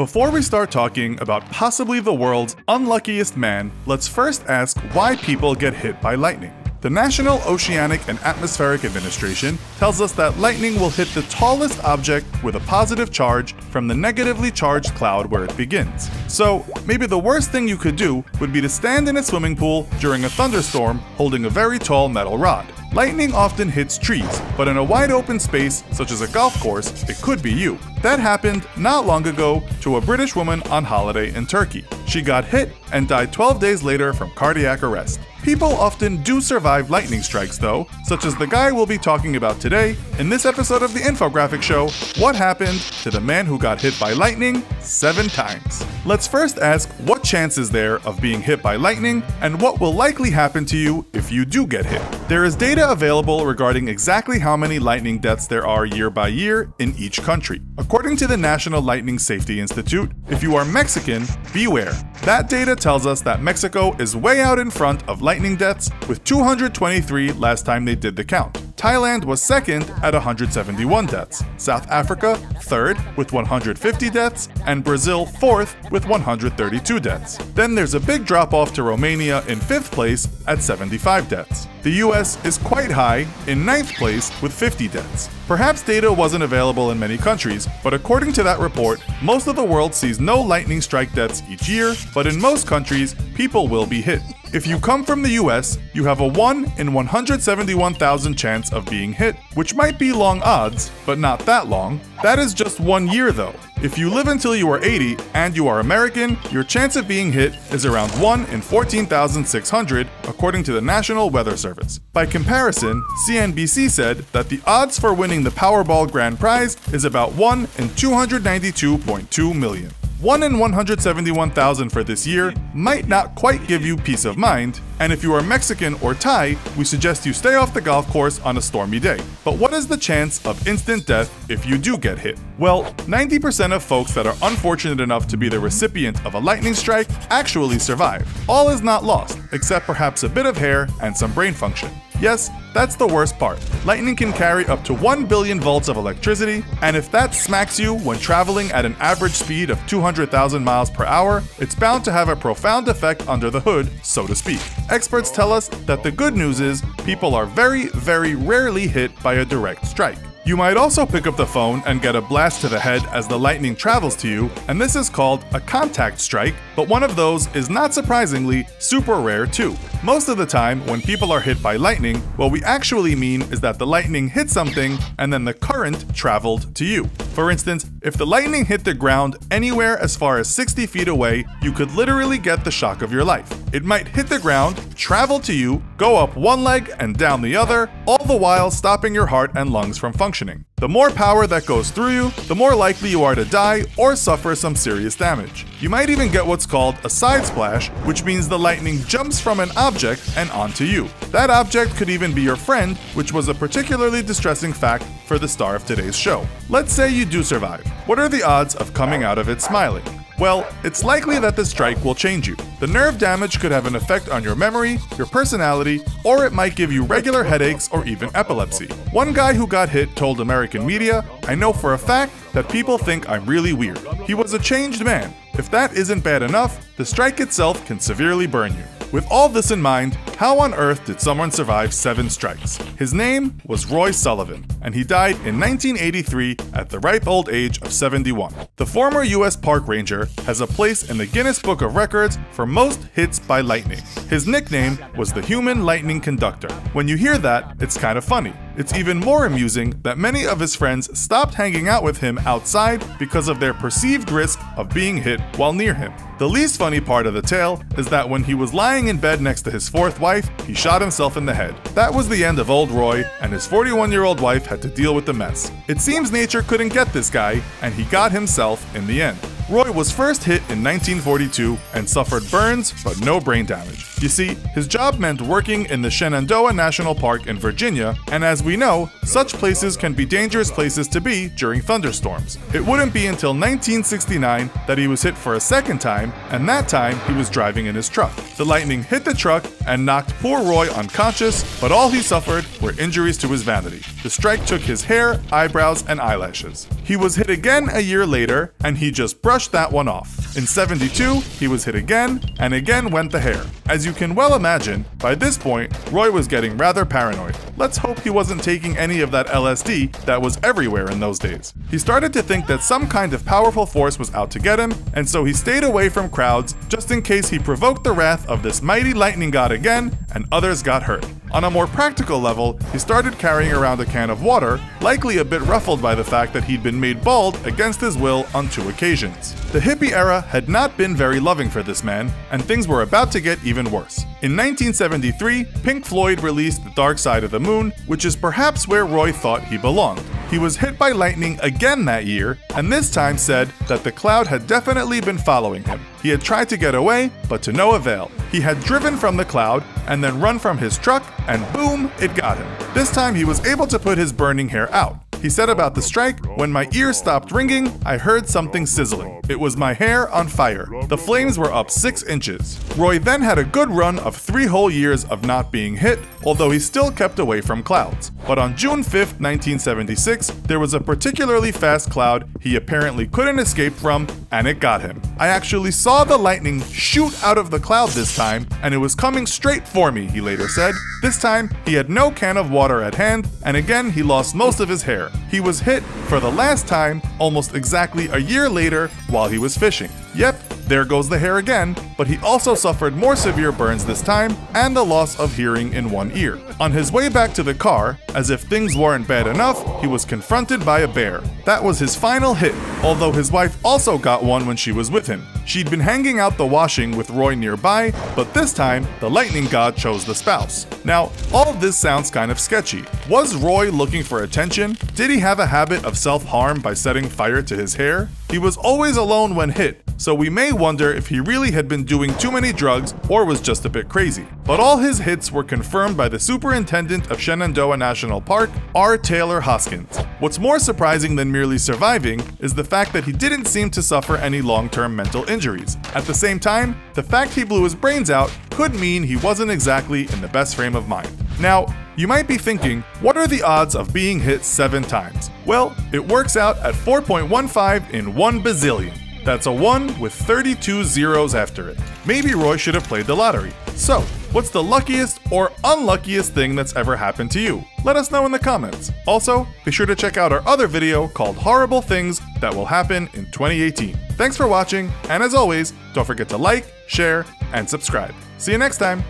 Before we start talking about possibly the world's unluckiest man, let's first ask why people get hit by lightning. The National Oceanic and Atmospheric Administration tells us that lightning will hit the tallest object with a positive charge from the negatively charged cloud where it begins. So, maybe the worst thing you could do would be to stand in a swimming pool during a thunderstorm holding a very tall metal rod. Lightning often hits trees, but in a wide open space, such as a golf course, it could be you. That happened not long ago to a British woman on holiday in Turkey. She got hit and died 12 days later from cardiac arrest. People often do survive lightning strikes, though, such as the guy we'll be talking about today in this episode of the Infographic Show What Happened to the Man Who Got Hit by Lightning Seven Times. Let's first ask what chance is there of being hit by lightning and what will likely happen to you if you do get hit. There is data available regarding exactly how many lightning deaths there are year by year in each country. According to the National Lightning Safety Institute, if you are Mexican, beware. That data tells us that Mexico is way out in front of lightning deaths with 223 last time they did the count. Thailand was second at 171 deaths, South Africa third with 150 deaths, and Brazil fourth with 132 deaths. Then there's a big drop off to Romania in fifth place at 75 deaths. The US is quite high, in ninth place with 50 deaths. Perhaps data wasn't available in many countries, but according to that report, most of the world sees no lightning strike deaths each year, but in most countries, people will be hit. If you come from the US, you have a 1 in 171,000 chance of being hit, which might be long odds, but not that long. That is just one year though. If you live until you are 80 and you are American, your chance of being hit is around 1 in 14,600, according to the National Weather Service. By comparison, CNBC said that the odds for winning the Powerball Grand Prize is about 1 in 292.2 million. 1 in 171,000 for this year might not quite give you peace of mind, and if you are Mexican or Thai, we suggest you stay off the golf course on a stormy day. But what is the chance of instant death if you do get hit? Well, 90% of folks that are unfortunate enough to be the recipient of a lightning strike actually survive. All is not lost, except perhaps a bit of hair and some brain function. Yes, that's the worst part. Lightning can carry up to 1 billion volts of electricity, and if that smacks you when traveling at an average speed of 200,000 miles per hour, it's bound to have a profound effect under the hood, so to speak. Experts tell us that the good news is people are very, very rarely hit by a direct strike. You might also pick up the phone and get a blast to the head as the lightning travels to you, and this is called a contact strike, but one of those is not surprisingly super rare too. Most of the time, when people are hit by lightning, what we actually mean is that the lightning hit something and then the current traveled to you. For instance, if the lightning hit the ground anywhere as far as 60 feet away, you could literally get the shock of your life. It might hit the ground, travel to you, go up one leg and down the other, all the while stopping your heart and lungs from functioning. The more power that goes through you, the more likely you are to die or suffer some serious damage. You might even get what's called a side splash, which means the lightning jumps from an object and onto you. That object could even be your friend, which was a particularly distressing fact for the star of today's show. Let's say you do survive. What are the odds of coming out of it smiling? Well, it's likely that the strike will change you. The nerve damage could have an effect on your memory, your personality, or it might give you regular headaches or even epilepsy. One guy who got hit told American media, I know for a fact that people think I'm really weird. He was a changed man. If that isn't bad enough, the strike itself can severely burn you. With all this in mind, how on earth did someone survive seven strikes? His name was Roy Sullivan, and he died in 1983 at the ripe old age of 71. The former US park ranger has a place in the Guinness Book of Records for most hits by lightning. His nickname was the Human Lightning Conductor. When you hear that, it's kind of funny. It's even more amusing that many of his friends stopped hanging out with him outside because of their perceived risk of being hit while near him. The least funny part of the tale is that when he was lying in bed next to his fourth wife, he shot himself in the head. That was the end of old Roy, and his 41 year old wife had to deal with the mess. It seems nature couldn't get this guy, and he got himself in the end. Roy was first hit in 1942 and suffered burns but no brain damage. You see, his job meant working in the Shenandoah National Park in Virginia, and as we know, such places can be dangerous places to be during thunderstorms. It wouldn't be until 1969 that he was hit for a second time, and that time he was driving in his truck. The lightning hit the truck and knocked poor Roy unconscious, but all he suffered were injuries to his vanity. The strike took his hair, eyebrows, and eyelashes. He was hit again a year later, and he just brushed that one off. In 72, he was hit again, and again went the hair. As you can well imagine, by this point, Roy was getting rather paranoid. Let's hope he wasn't taking any of that LSD that was everywhere in those days. He started to think that some kind of powerful force was out to get him, and so he stayed away from crowds just in case he provoked the wrath of this mighty lightning god again and others got hurt. On a more practical level, he started carrying around a can of water, likely a bit ruffled by the fact that he'd been made bald against his will on two occasions. The hippie era had not been very loving for this man, and things were about to get even worse. In 1973, Pink Floyd released The Dark Side of the Moon, which is perhaps where Roy thought he belonged. He was hit by lightning again that year, and this time said that the cloud had definitely been following him. He had tried to get away, but to no avail. He had driven from the cloud and then run from his truck, and boom, it got him. This time he was able to put his burning hair out. He said about the strike, When my ears stopped ringing, I heard something sizzling. It was my hair on fire. The flames were up 6 inches. Roy then had a good run of 3 whole years of not being hit, although he still kept away from clouds. But on June 5, 1976, there was a particularly fast cloud he apparently couldn't escape from, and it got him. I actually saw the lightning shoot out of the cloud this time, and it was coming straight for me, he later said. This time, he had no can of water at hand, and again, he lost most of his hair. He was hit for the last time almost exactly a year later while he was fishing. Yep, there goes the hair again, but he also suffered more severe burns this time and the loss of hearing in one ear. On his way back to the car, as if things weren't bad enough, he was confronted by a bear. That was his final hit, although his wife also got one when she was with him. She'd been hanging out the washing with Roy nearby, but this time, the lightning god chose the spouse. Now, all this sounds kind of sketchy. Was Roy looking for attention? Did he have a habit of self-harm by setting fire to his hair? He was always alone when hit, so we may wonder if he really had been doing too many drugs or was just a bit crazy. But all his hits were confirmed by the superintendent of Shenandoah National Park, R. Taylor Hoskins. What's more surprising than merely surviving is the fact that he didn't seem to suffer any long-term mental injuries. At the same time, the fact he blew his brains out could mean he wasn't exactly in the best frame of mind. Now, you might be thinking, what are the odds of being hit 7 times? Well, it works out at 4.15 in 1 bazillion. That's a 1 with 32 zeros after it. Maybe Roy should have played the lottery. So, what's the luckiest or unluckiest thing that's ever happened to you? Let us know in the comments. Also, be sure to check out our other video called Horrible Things That Will Happen in 2018. Thanks for watching, and as always, don't forget to like, share, and subscribe. See you next time!